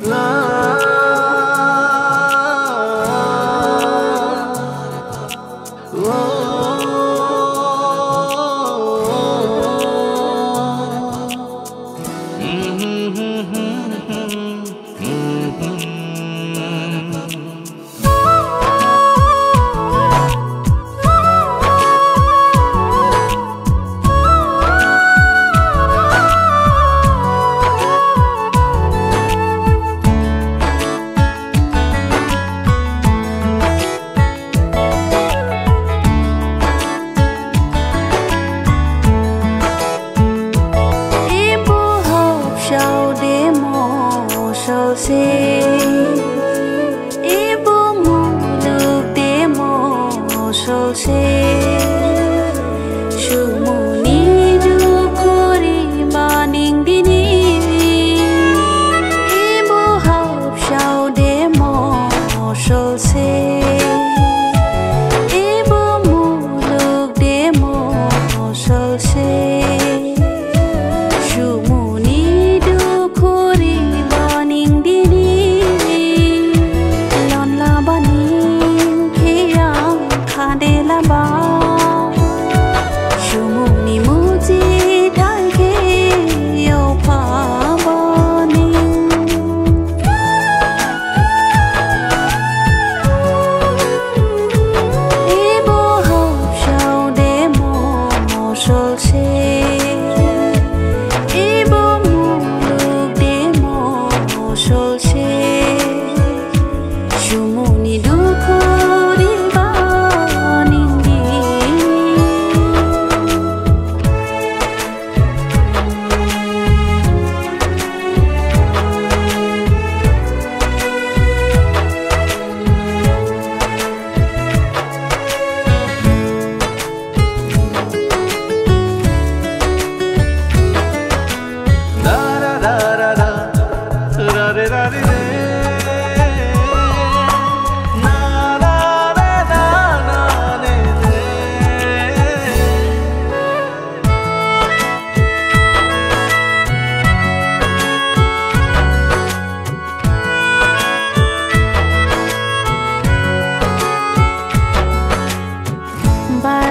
Love. sé. 勇气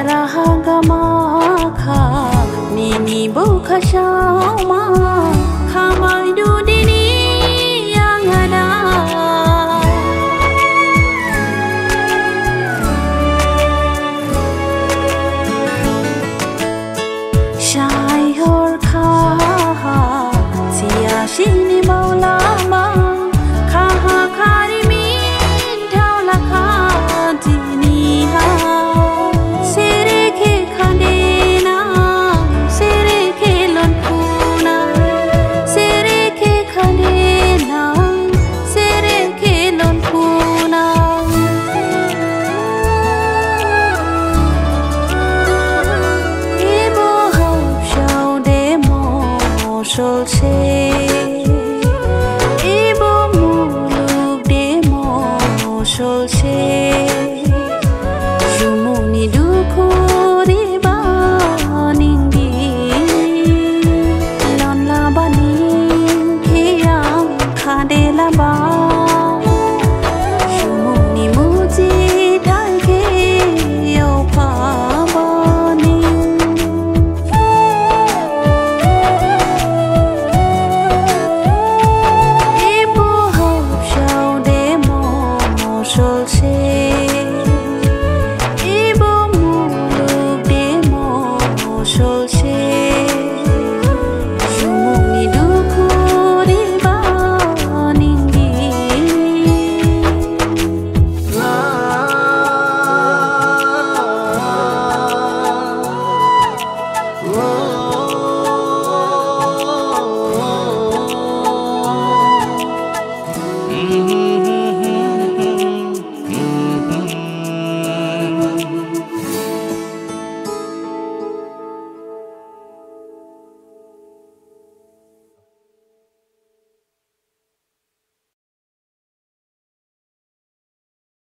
Barahagama ka, nini bukha shama 吹